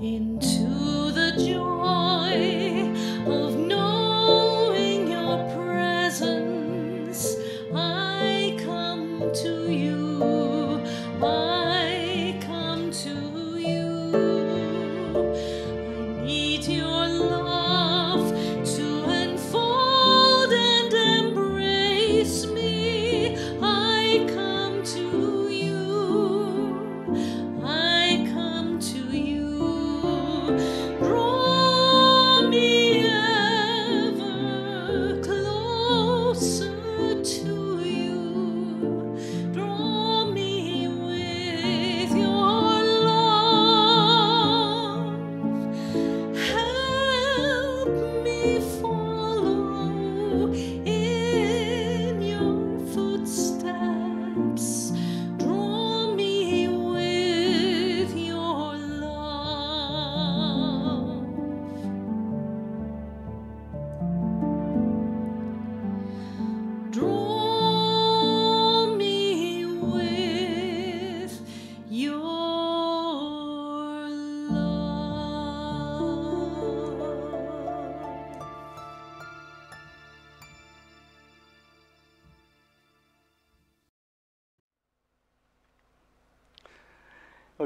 Into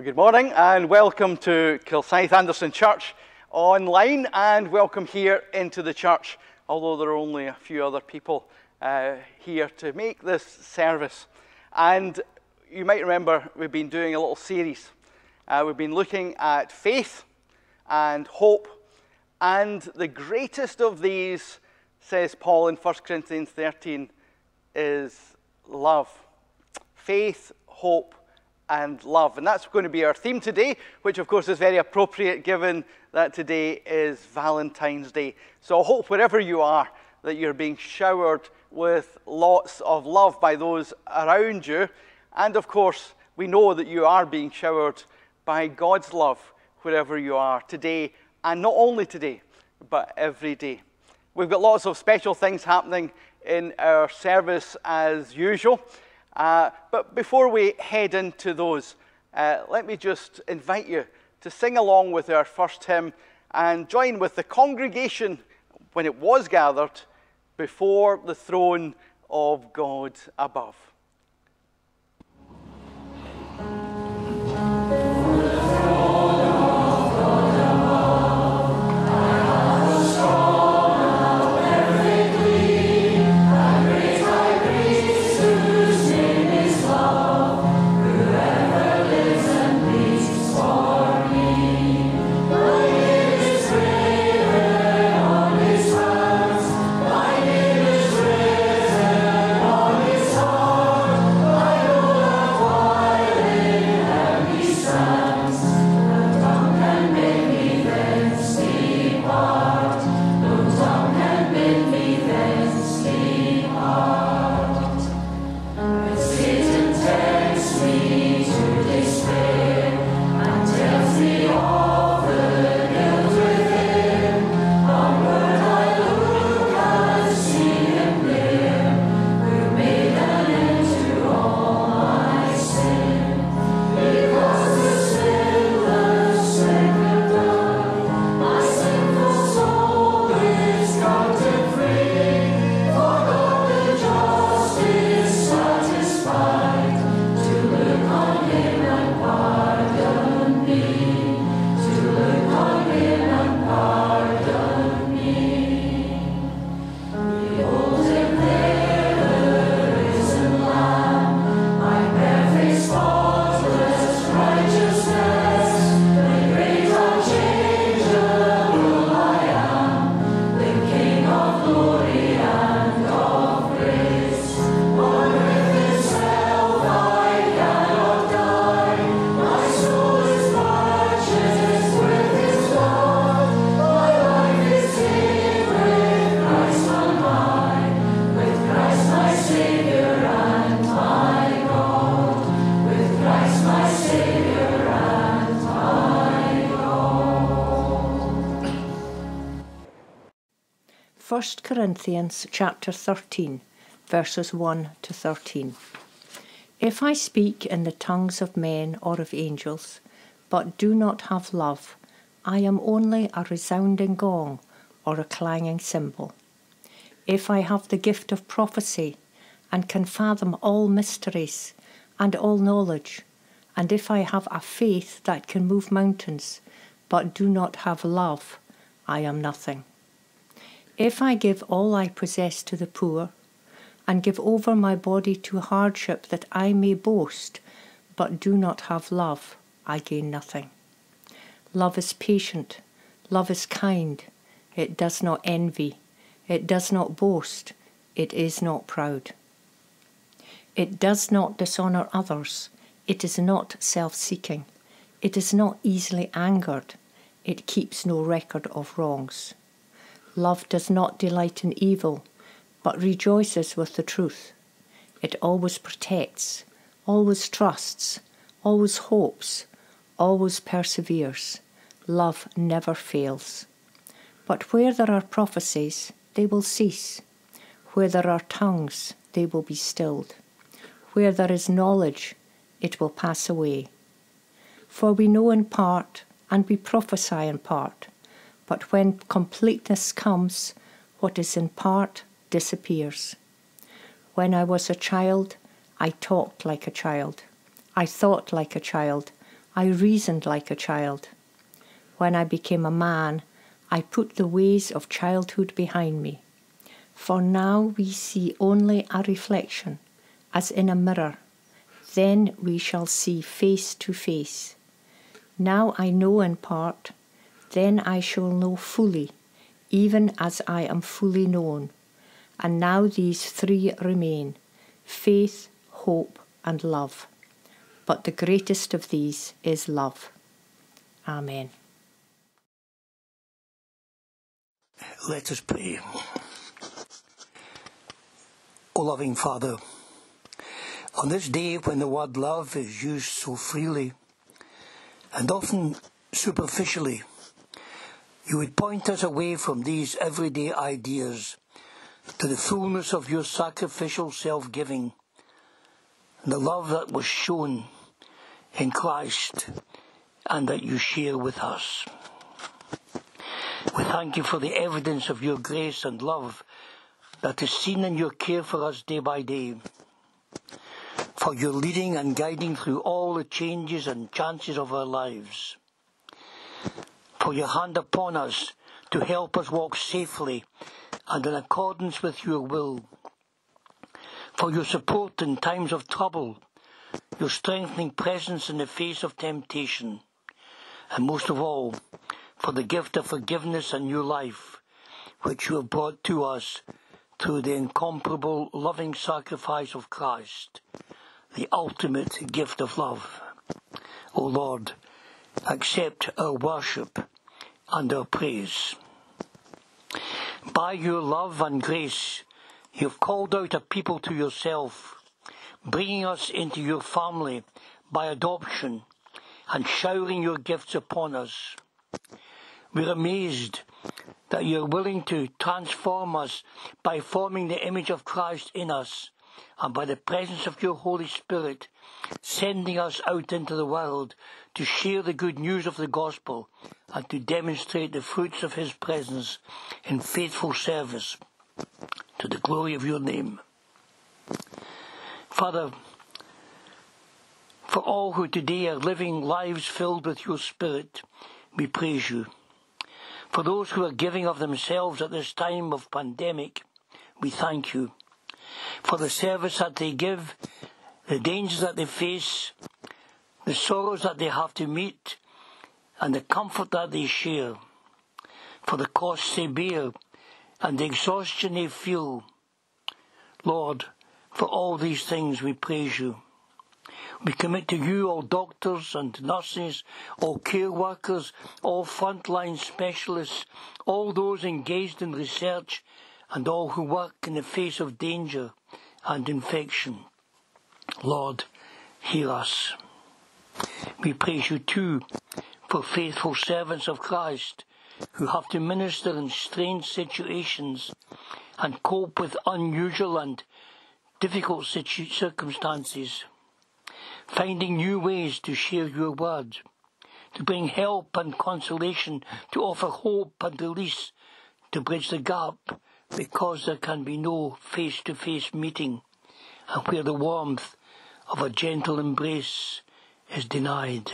Well, good morning and welcome to Kilsyth Anderson Church online and welcome here into the church, although there are only a few other people uh, here to make this service. And you might remember we've been doing a little series. Uh, we've been looking at faith and hope, and the greatest of these, says Paul in 1 Corinthians 13, is love. Faith, hope, and love. And that's going to be our theme today, which of course is very appropriate given that today is Valentine's Day. So I hope wherever you are that you're being showered with lots of love by those around you. And of course, we know that you are being showered by God's love wherever you are today, and not only today, but every day. We've got lots of special things happening in our service as usual. Uh, but before we head into those, uh, let me just invite you to sing along with our first hymn and join with the congregation when it was gathered before the throne of God above. 1 Corinthians chapter 13, verses 1 to 13. If I speak in the tongues of men or of angels, but do not have love, I am only a resounding gong or a clanging cymbal. If I have the gift of prophecy and can fathom all mysteries and all knowledge, and if I have a faith that can move mountains, but do not have love, I am nothing. If I give all I possess to the poor, and give over my body to hardship that I may boast, but do not have love, I gain nothing. Love is patient, love is kind, it does not envy, it does not boast, it is not proud. It does not dishonour others, it is not self seeking, it is not easily angered, it keeps no record of wrongs. Love does not delight in evil, but rejoices with the truth. It always protects, always trusts, always hopes, always perseveres. Love never fails. But where there are prophecies, they will cease. Where there are tongues, they will be stilled. Where there is knowledge, it will pass away. For we know in part, and we prophesy in part. But when completeness comes, what is in part disappears. When I was a child, I talked like a child. I thought like a child. I reasoned like a child. When I became a man, I put the ways of childhood behind me. For now we see only a reflection, as in a mirror. Then we shall see face to face. Now I know in part, then I shall know fully, even as I am fully known. And now these three remain faith, hope, and love. But the greatest of these is love. Amen. Let us pray. O loving Father, on this day when the word love is used so freely and often superficially, you would point us away from these everyday ideas to the fullness of your sacrificial self giving and the love that was shown in Christ and that you share with us. We thank you for the evidence of your grace and love that is seen in your care for us day by day. For your leading and guiding through all the changes and chances of our lives. For your hand upon us to help us walk safely and in accordance with your will. For your support in times of trouble, your strengthening presence in the face of temptation, and most of all, for the gift of forgiveness and new life, which you have brought to us through the incomparable loving sacrifice of Christ, the ultimate gift of love. O Lord, accept our worship and our praise. By your love and grace, you have called out a people to yourself, bringing us into your family by adoption and showering your gifts upon us. We're amazed that you're willing to transform us by forming the image of Christ in us and by the presence of your Holy Spirit, sending us out into the world to share the good news of the gospel and to demonstrate the fruits of his presence in faithful service to the glory of your name. Father, for all who today are living lives filled with your Spirit, we praise you. For those who are giving of themselves at this time of pandemic, we thank you. For the service that they give, the dangers that they face, the sorrows that they have to meet, and the comfort that they share. For the costs they bear, and the exhaustion they feel. Lord, for all these things we praise you. We commit to you all doctors and nurses, all care workers, all frontline specialists, all those engaged in research, and all who work in the face of danger and infection. Lord, hear us. We praise you too for faithful servants of Christ who have to minister in strange situations and cope with unusual and difficult circumstances, finding new ways to share your word, to bring help and consolation, to offer hope and release, to bridge the gap because there can be no face-to-face meeting and where the warmth of a gentle embrace is denied.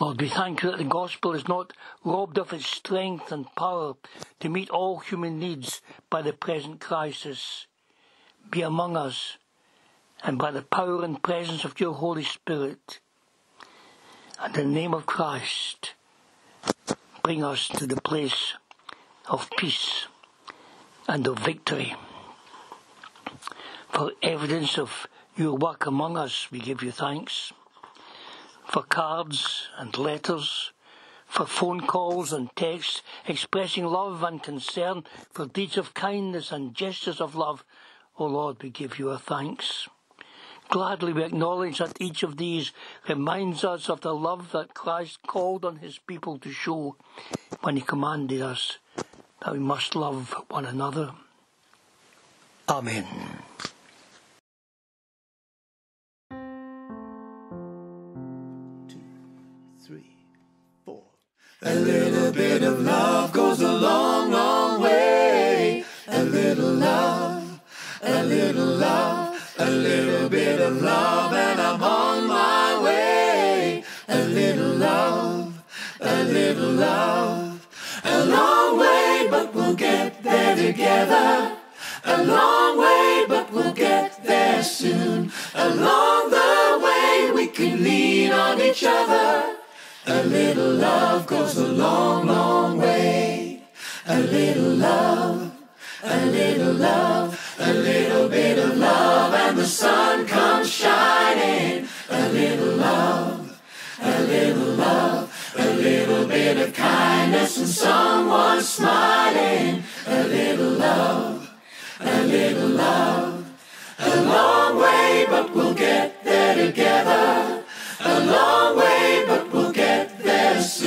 Lord, we thank you that the gospel is not robbed of its strength and power to meet all human needs by the present crisis. Be among us, and by the power and presence of your Holy Spirit, and in the name of Christ, bring us to the place of peace and of victory. For evidence of your work among us, we give you thanks. For cards and letters, for phone calls and texts expressing love and concern, for deeds of kindness and gestures of love, O Lord, we give you our thanks. Gladly we acknowledge that each of these reminds us of the love that Christ called on his people to show when he commanded us that we must love one another. Amen. A little bit of love goes a long, long way. A little love, a little love, a little bit of love, and I'm on my way. A little love, a little love, a long way, but we'll get there together. A long way, but we'll get there soon. Along the way, we can lean on each other. A little love goes a long, long way. A little love, a little love, a little bit of love, and the sun comes shining. A little love, a little love, a little bit of kindness, and someone smiling. A little love, a little love, a long way, but we'll get there together. A long way,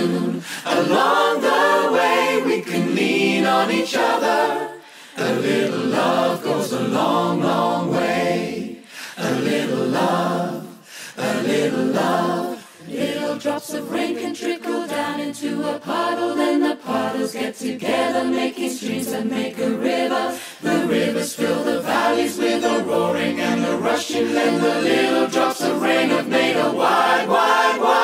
soon. Along the way, we can lean on each other. A little love goes a long, long way. A little love, a little love. Little drops of rain can trickle down into a puddle, then the puddles get together, making streams that make a river. The rivers fill the valleys with a roaring and a rushing, then the little drops of rain have made a wide, wide, wide,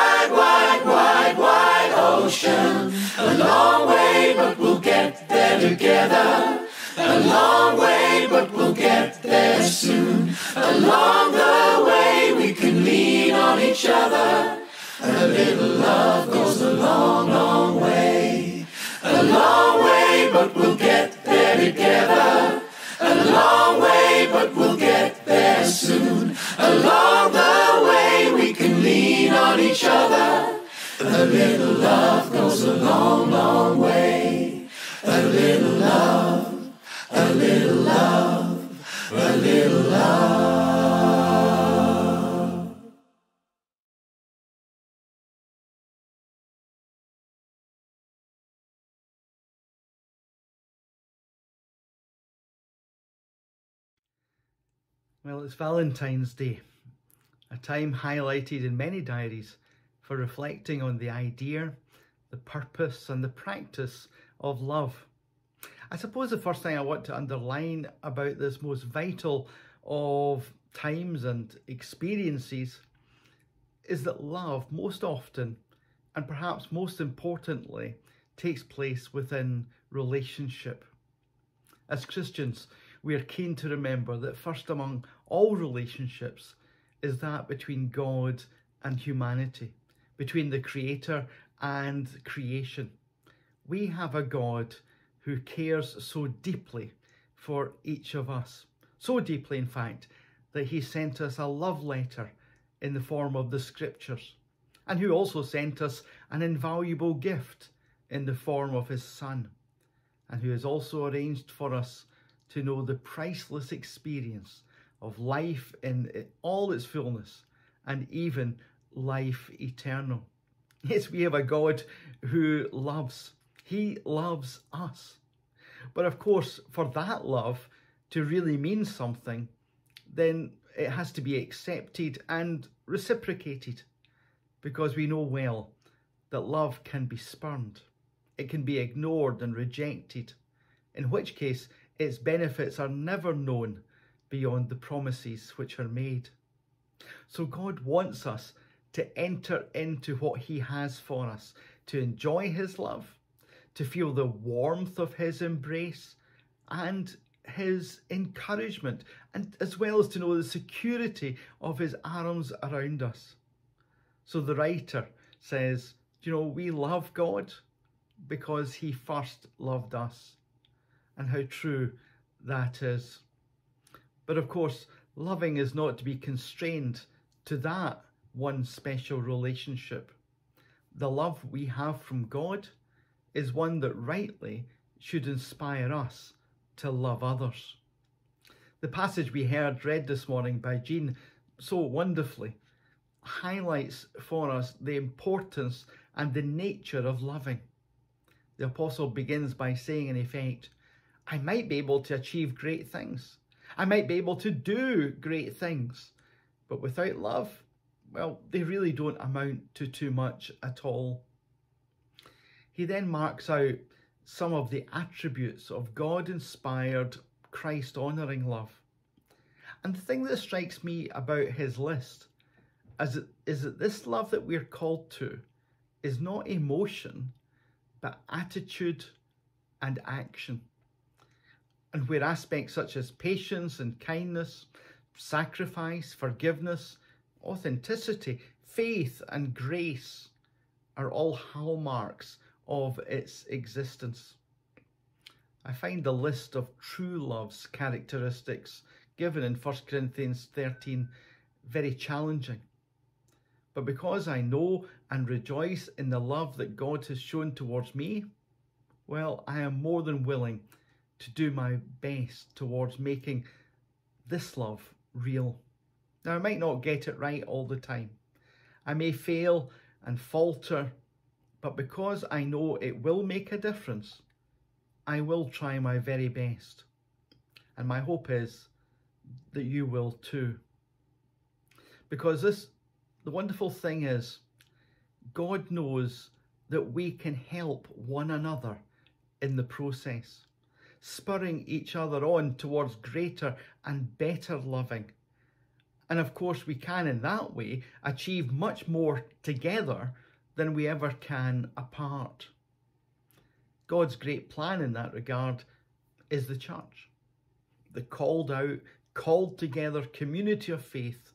A long way, but we'll get there together. A long way, but we'll get there soon. Along the way, we can lean on each other. A little love goes a long, long way. A long way, but we'll get there together. A long way, but we'll get there soon. Along the way, we can lean on each other. A little love goes a long, long way. A little love, a little love, a little love. Well, it's Valentine's Day, a time highlighted in many diaries for reflecting on the idea, the purpose, and the practice of love. I suppose the first thing I want to underline about this most vital of times and experiences is that love most often and perhaps most importantly takes place within relationship. As Christians, we are keen to remember that first among all relationships is that between God and humanity, between the Creator and creation. We have a God who cares so deeply for each of us. So deeply, in fact, that he sent us a love letter in the form of the scriptures, and who also sent us an invaluable gift in the form of his Son, and who has also arranged for us to know the priceless experience of life in all its fullness and even life eternal. Yes, we have a God who loves. He loves us. But of course, for that love to really mean something, then it has to be accepted and reciprocated because we know well that love can be spurned. It can be ignored and rejected, in which case its benefits are never known beyond the promises which are made. So God wants us to enter into what he has for us, to enjoy his love, to feel the warmth of his embrace and his encouragement, and as well as to know the security of his arms around us. So the writer says, you know, we love God because he first loved us. And how true that is. But of course, loving is not to be constrained to that one special relationship. The love we have from God is one that rightly should inspire us to love others. The passage we heard read this morning by Jean so wonderfully highlights for us the importance and the nature of loving. The apostle begins by saying, in effect, I might be able to achieve great things. I might be able to do great things. But without love, well, they really don't amount to too much at all. He then marks out some of the attributes of God inspired, Christ honouring love. And the thing that strikes me about his list is that, is that this love that we're called to is not emotion, but attitude and action. And where aspects such as patience and kindness, sacrifice, forgiveness, authenticity, faith, and grace are all hallmarks of its existence. I find the list of true love's characteristics given in 1 Corinthians 13 very challenging. But because I know and rejoice in the love that God has shown towards me, well, I am more than willing to do my best towards making this love real. Now, I might not get it right all the time. I may fail and falter, but because I know it will make a difference, I will try my very best. And my hope is that you will too. Because this, the wonderful thing is, God knows that we can help one another in the process, spurring each other on towards greater and better loving and of course, we can in that way achieve much more together than we ever can apart. God's great plan in that regard is the church, the called out, called together community of faith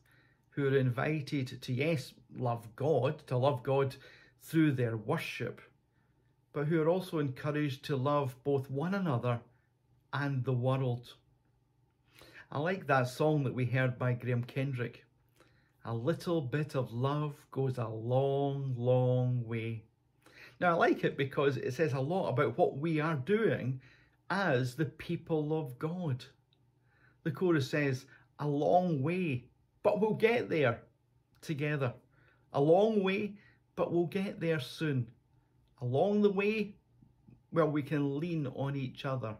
who are invited to, yes, love God, to love God through their worship, but who are also encouraged to love both one another and the world. I like that song that we heard by Graham Kendrick. A little bit of love goes a long, long way. Now, I like it because it says a lot about what we are doing as the people of God. The chorus says, a long way, but we'll get there together. A long way, but we'll get there soon. Along the way, well, we can lean on each other.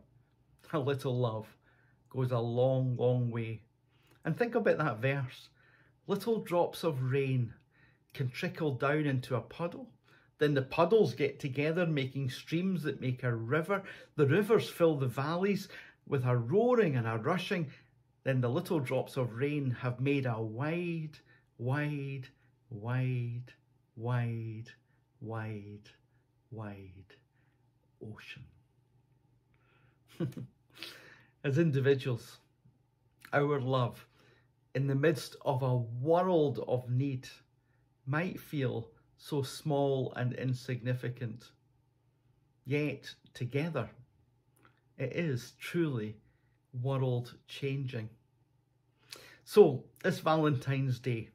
A little love goes a long, long way. And think about that verse. Little drops of rain can trickle down into a puddle. Then the puddles get together, making streams that make a river. The rivers fill the valleys with a roaring and a rushing. Then the little drops of rain have made a wide, wide, wide, wide, wide, wide ocean. as individuals, our love in the midst of a world of need might feel so small and insignificant. Yet together, it is truly world changing. So, this Valentine's Day,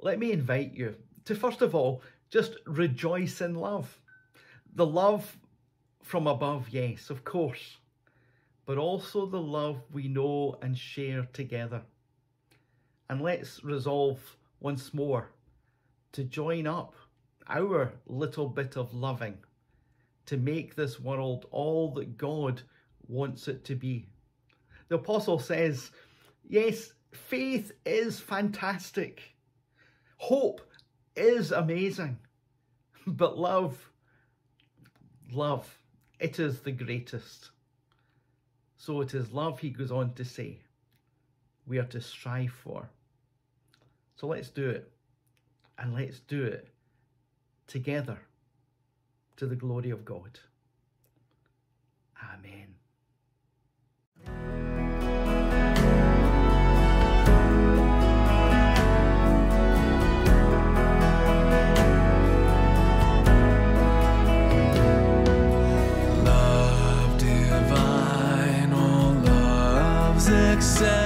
let me invite you to first of all just rejoice in love. The love from above, yes, of course but also the love we know and share together. And let's resolve once more to join up our little bit of loving to make this world all that God wants it to be. The apostle says, yes, faith is fantastic. Hope is amazing. But love, love, it is the greatest. So it is love, he goes on to say, we are to strive for. So let's do it. And let's do it together to the glory of God. Amen. Love's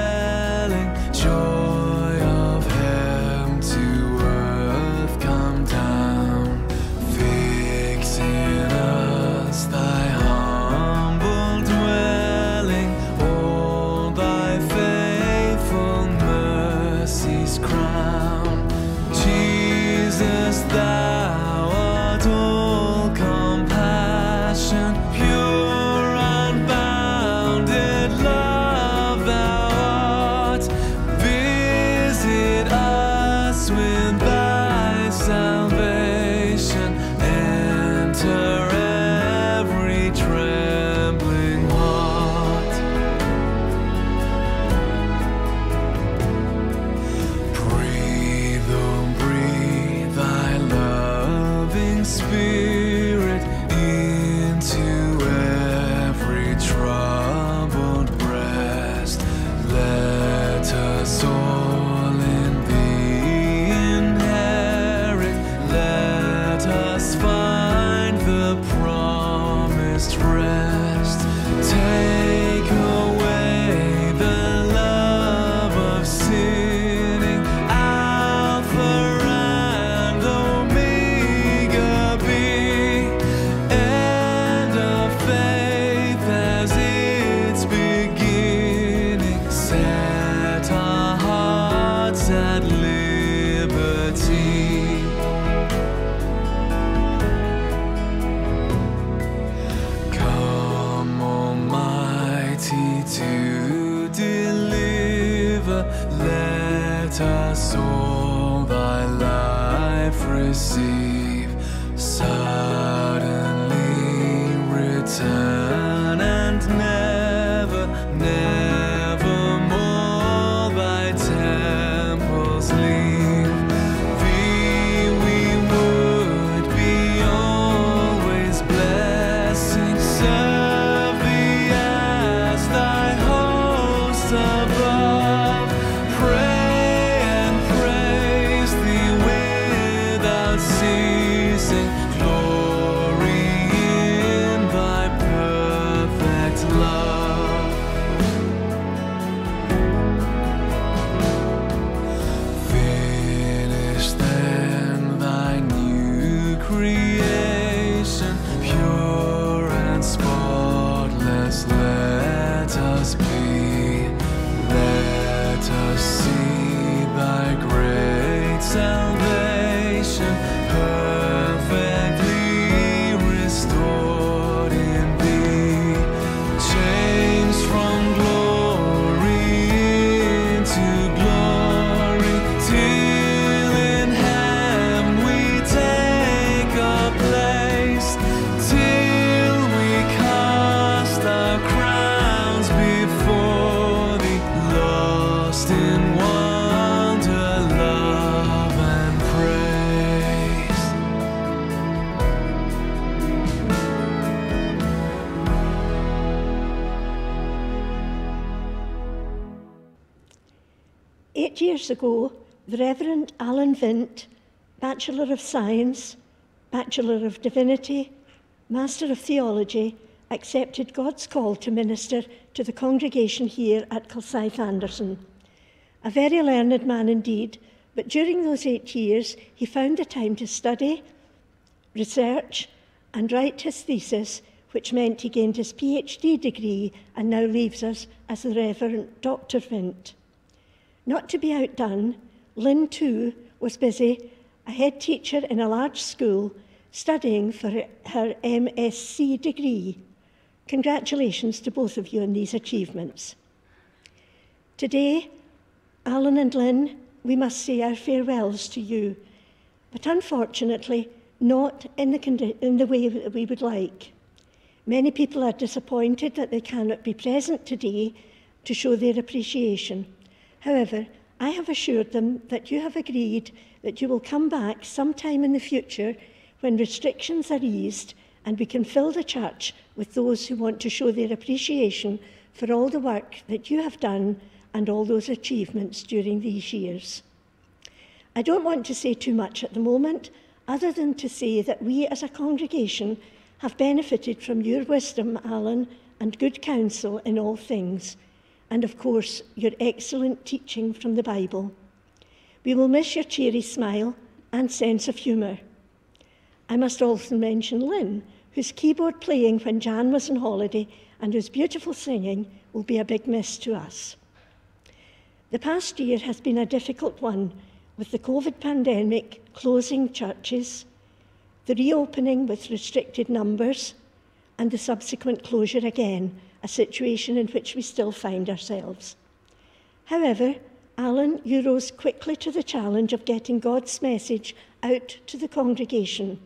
Bachelor of Science, Bachelor of Divinity, Master of Theology, accepted God's call to minister to the congregation here at Kilsyth Anderson. A very learned man indeed, but during those eight years, he found the time to study, research, and write his thesis, which meant he gained his PhD degree and now leaves us as the Reverend Dr. Vint. Not to be outdone, Lynn too was busy a head teacher in a large school, studying for her MSc degree. Congratulations to both of you on these achievements. Today, Alan and Lynn, we must say our farewells to you, but unfortunately, not in the, in the way that we would like. Many people are disappointed that they cannot be present today to show their appreciation. However, I have assured them that you have agreed that you will come back sometime in the future when restrictions are eased and we can fill the church with those who want to show their appreciation for all the work that you have done and all those achievements during these years. I don't want to say too much at the moment, other than to say that we as a congregation have benefited from your wisdom, Alan, and good counsel in all things, and of course, your excellent teaching from the Bible. We will miss your cheery smile and sense of humour. I must also mention Lynn, whose keyboard playing when Jan was on holiday and whose beautiful singing will be a big miss to us. The past year has been a difficult one with the COVID pandemic closing churches, the reopening with restricted numbers, and the subsequent closure again, a situation in which we still find ourselves. However, Alan, you rose quickly to the challenge of getting God's message out to the congregation.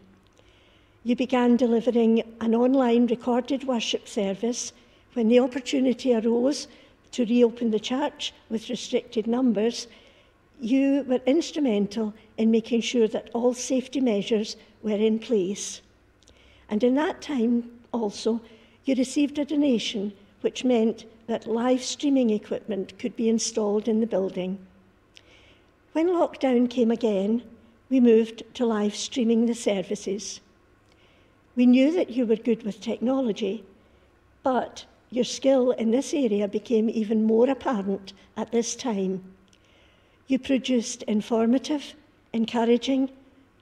You began delivering an online recorded worship service when the opportunity arose to reopen the church with restricted numbers you were instrumental in making sure that all safety measures were in place. And in that time also, you received a donation which meant that live streaming equipment could be installed in the building. When lockdown came again, we moved to live streaming the services. We knew that you were good with technology, but your skill in this area became even more apparent at this time. You produced informative, encouraging,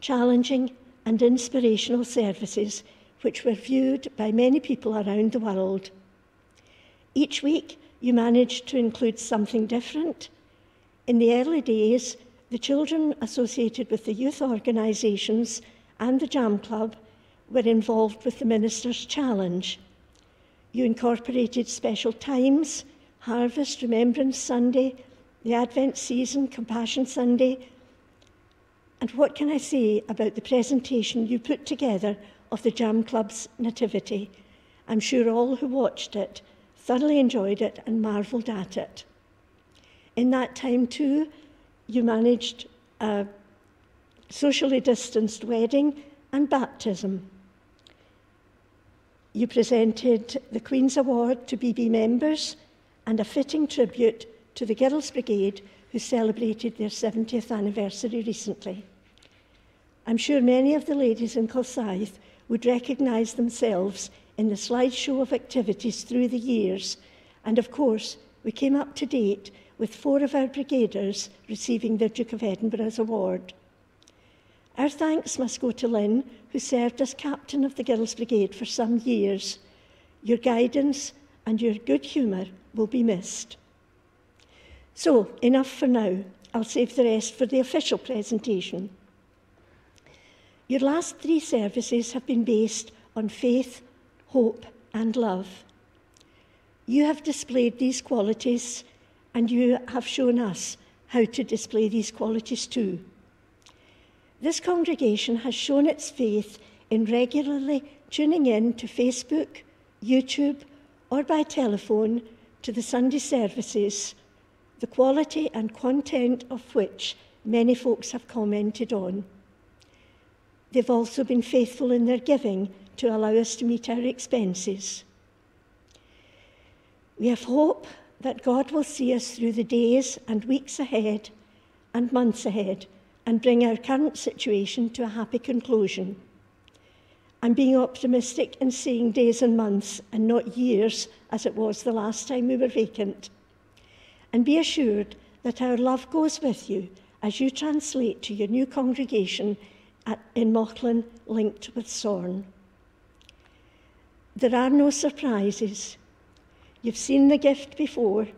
challenging, and inspirational services which were viewed by many people around the world. Each week, you managed to include something different. In the early days, the children associated with the youth organisations and the Jam Club were involved with the Minister's Challenge. You incorporated special times, Harvest, Remembrance Sunday, the Advent season, Compassion Sunday. And what can I say about the presentation you put together of the Jam Club's Nativity? I'm sure all who watched it thoroughly enjoyed it and marvelled at it. In that time, too, you managed a socially distanced wedding and baptism. You presented the Queen's Award to BB members and a fitting tribute to the Girls Brigade who celebrated their 70th anniversary recently. I'm sure many of the ladies in Kilsyth would recognise themselves in the slideshow of activities through the years, and of course, we came up to date with four of our brigaders receiving their Duke of Edinburgh's award. Our thanks must go to Lynn, who served as captain of the Girls Brigade for some years. Your guidance and your good humour will be missed. So, enough for now. I'll save the rest for the official presentation. Your last three services have been based on faith, hope, and love. You have displayed these qualities, and you have shown us how to display these qualities too. This congregation has shown its faith in regularly tuning in to Facebook, YouTube, or by telephone to the Sunday services the quality and content of which many folks have commented on. They've also been faithful in their giving to allow us to meet our expenses. We have hope that God will see us through the days and weeks ahead and months ahead and bring our current situation to a happy conclusion. I'm being optimistic in seeing days and months and not years as it was the last time we were vacant and be assured that our love goes with you as you translate to your new congregation at, in Mauchline, linked with Sorn. There are no surprises. You've seen the gift before,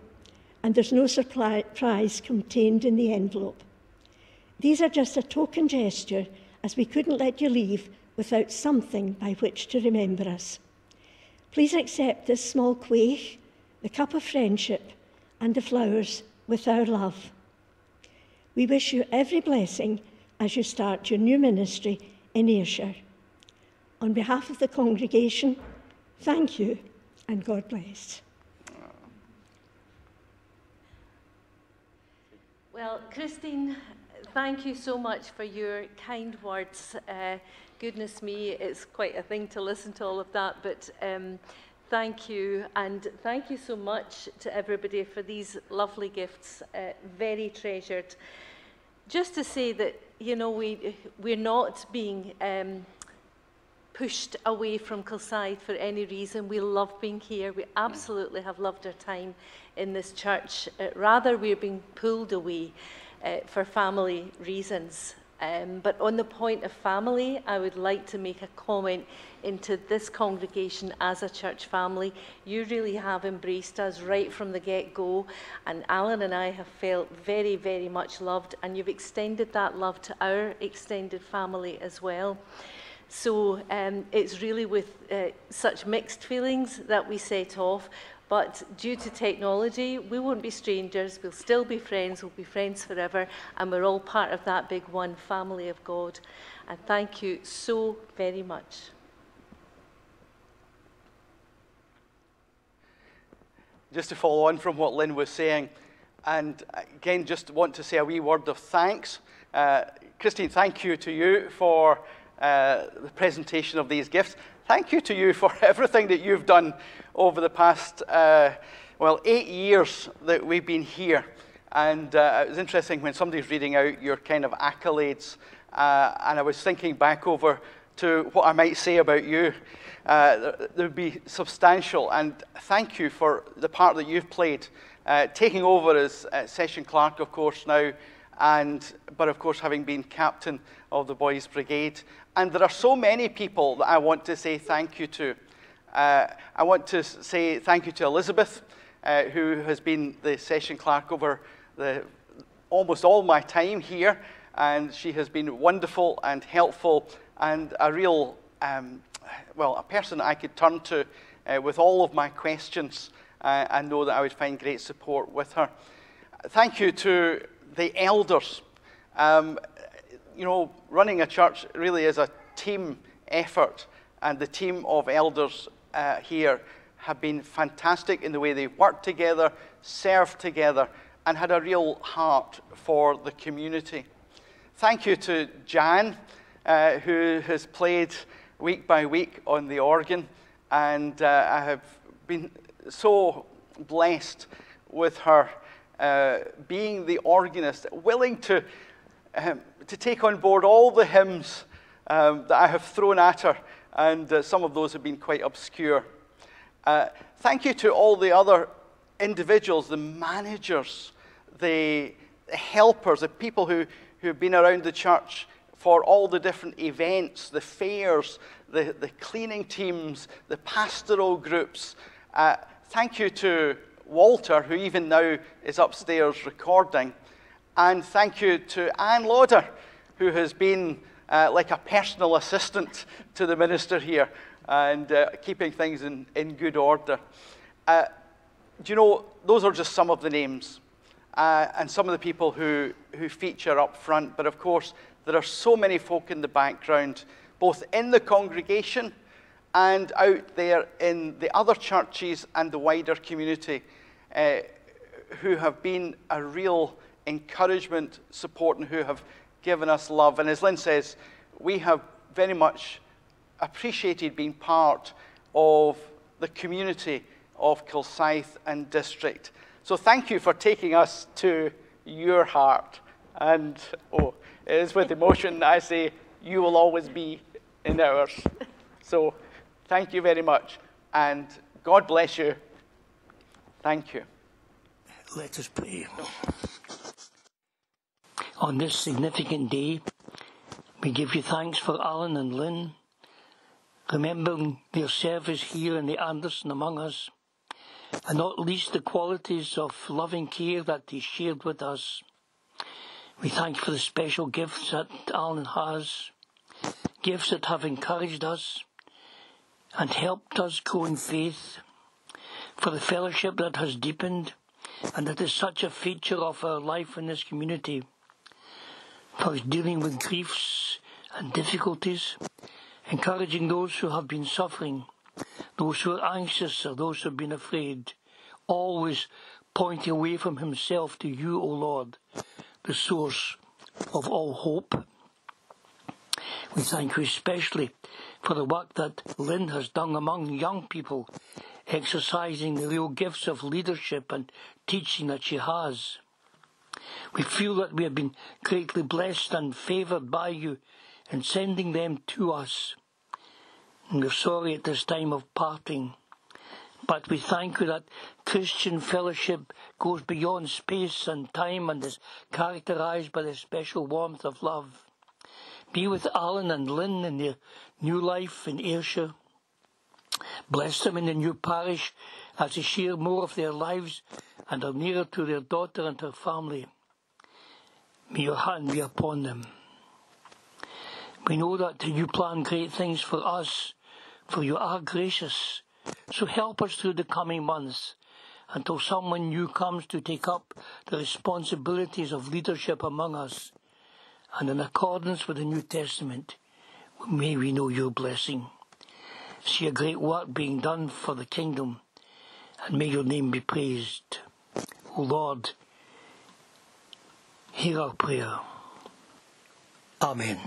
and there's no surprise contained in the envelope. These are just a token gesture, as we couldn't let you leave without something by which to remember us. Please accept this small quaich, the cup of friendship, and the flowers with our love. We wish you every blessing as you start your new ministry in Ayrshire. On behalf of the congregation, thank you and God bless. Well, Christine, thank you so much for your kind words. Uh, goodness me, it's quite a thing to listen to all of that, but um, thank you. And thank you so much to everybody for these lovely gifts, uh, very treasured. Just to say that, you know, we, we're not being um, pushed away from Kilsyth for any reason. We love being here. We absolutely have loved our time in this church. Uh, rather, we're being pulled away uh, for family reasons. Um, but on the point of family, I would like to make a comment into this congregation as a church family. You really have embraced us right from the get-go, and Alan and I have felt very, very much loved, and you've extended that love to our extended family as well. So um, it's really with uh, such mixed feelings that we set off, But due to technology, we won't be strangers. We'll still be friends. We'll be friends forever. And we're all part of that big one family of God. And thank you so very much. Just to follow on from what Lynn was saying, and again, just want to say a wee word of thanks. Uh, Christine, thank you to you for uh, the presentation of these gifts thank you to you for everything that you've done over the past, uh, well, eight years that we've been here. And uh, it was interesting when somebody's reading out your kind of accolades, uh, and I was thinking back over to what I might say about you. Uh, there would be substantial, and thank you for the part that you've played, uh, taking over as uh, session clerk, of course, now, and but of course having been captain of the Boys Brigade. And there are so many people that I want to say thank you to. Uh, I want to say thank you to Elizabeth, uh, who has been the session clerk over the, almost all my time here, and she has been wonderful and helpful and a real, um, well, a person I could turn to uh, with all of my questions uh, and know that I would find great support with her. Thank you to the elders. Um, you know, running a church really is a team effort, and the team of elders uh, here have been fantastic in the way they worked together, served together, and had a real heart for the community. Thank you to Jan, uh, who has played week by week on the organ, and uh, I have been so blessed with her uh, being the organist, willing to um, to take on board all the hymns um, that I have thrown at her, and uh, some of those have been quite obscure. Uh, thank you to all the other individuals, the managers, the helpers, the people who, who have been around the church for all the different events, the fairs, the, the cleaning teams, the pastoral groups. Uh, thank you to Walter, who even now is upstairs recording. And thank you to Anne Lauder, who has been uh, like a personal assistant to the minister here and uh, keeping things in, in good order. Uh, do you know, those are just some of the names uh, and some of the people who, who feature up front. But of course, there are so many folk in the background, both in the congregation and out there in the other churches and the wider community, uh, who have been a real encouragement, support, and who have given us love. And as Lynn says, we have very much appreciated being part of the community of Kilsyth and district. So thank you for taking us to your heart. And oh, it is with emotion I say, you will always be in ours. So thank you very much. And God bless you. Thank you. Let us pray. On this significant day, we give you thanks for Alan and Lynn, remembering their service here in the Anderson among us, and not least the qualities of loving care that they shared with us. We thank you for the special gifts that Alan has, gifts that have encouraged us and helped us grow in faith, for the fellowship that has deepened and that is such a feature of our life in this community, for us dealing with griefs and difficulties, encouraging those who have been suffering, those who are anxious or those who have been afraid, always pointing away from himself to you, O Lord, the source of all hope. We thank you especially for the work that Lynn has done among young people, exercising the real gifts of leadership and teaching that she has. We feel that we have been greatly blessed and favoured by you in sending them to us. And we're sorry at this time of parting. But we thank you that Christian fellowship goes beyond space and time and is characterized by the special warmth of love. Be with Alan and Lynn in their new life in Ayrshire. Bless them in the new parish as they share more of their lives and are nearer to their daughter and her family. May your hand be upon them. We know that you plan great things for us, for you are gracious. So help us through the coming months until someone new comes to take up the responsibilities of leadership among us. And in accordance with the New Testament, may we know your blessing. See a great work being done for the kingdom, and may your name be praised. O Lord, hear our prayer. Amen.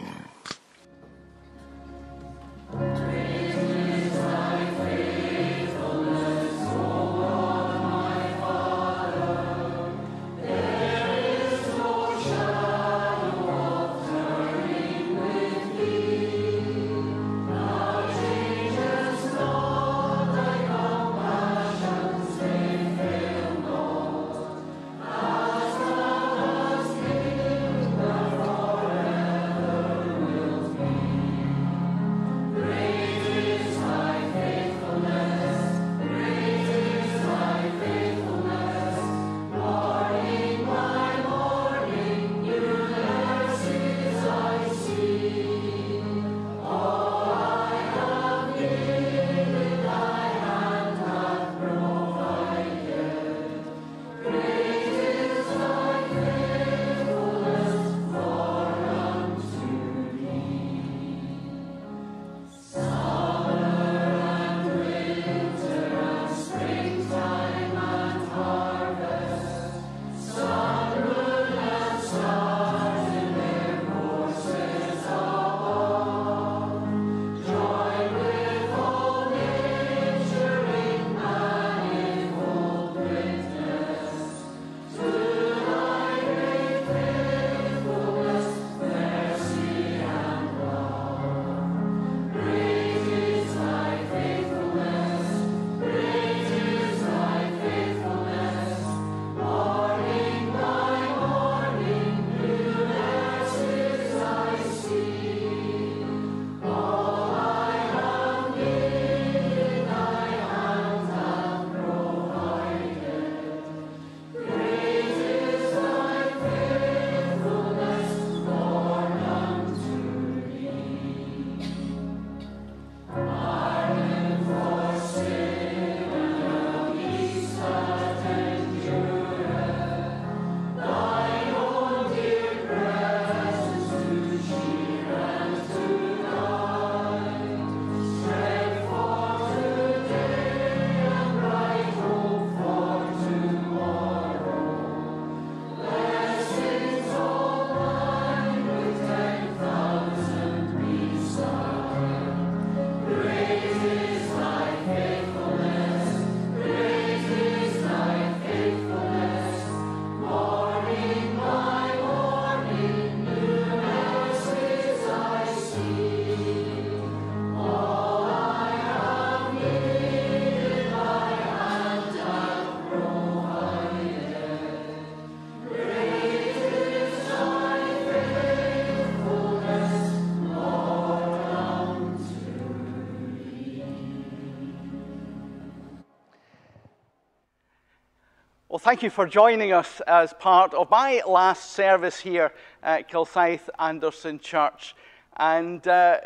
Thank you for joining us as part of my last service here at Kilsyth Anderson Church. And, uh,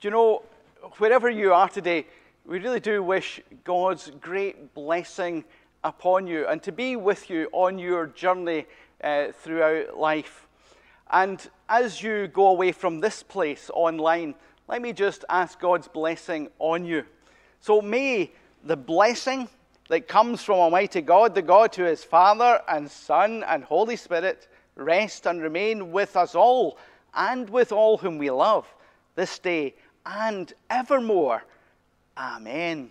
do you know, wherever you are today, we really do wish God's great blessing upon you and to be with you on your journey uh, throughout life. And as you go away from this place online, let me just ask God's blessing on you. So may the blessing that comes from Almighty God, the God who is Father and Son and Holy Spirit, rest and remain with us all and with all whom we love this day and evermore. Amen.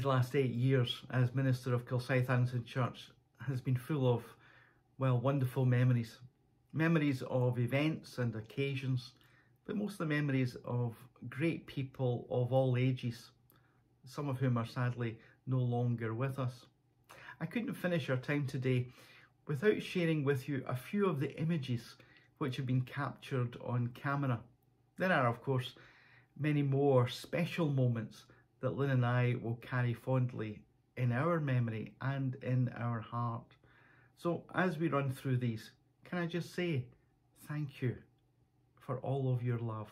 These last eight years as minister of Kilsyth Anderson Church has been full of, well, wonderful memories. Memories of events and occasions but mostly memories of great people of all ages, some of whom are sadly no longer with us. I couldn't finish our time today without sharing with you a few of the images which have been captured on camera. There are, of course, many more special moments that Lynn and I will carry fondly in our memory and in our heart. So as we run through these, can I just say thank you for all of your love.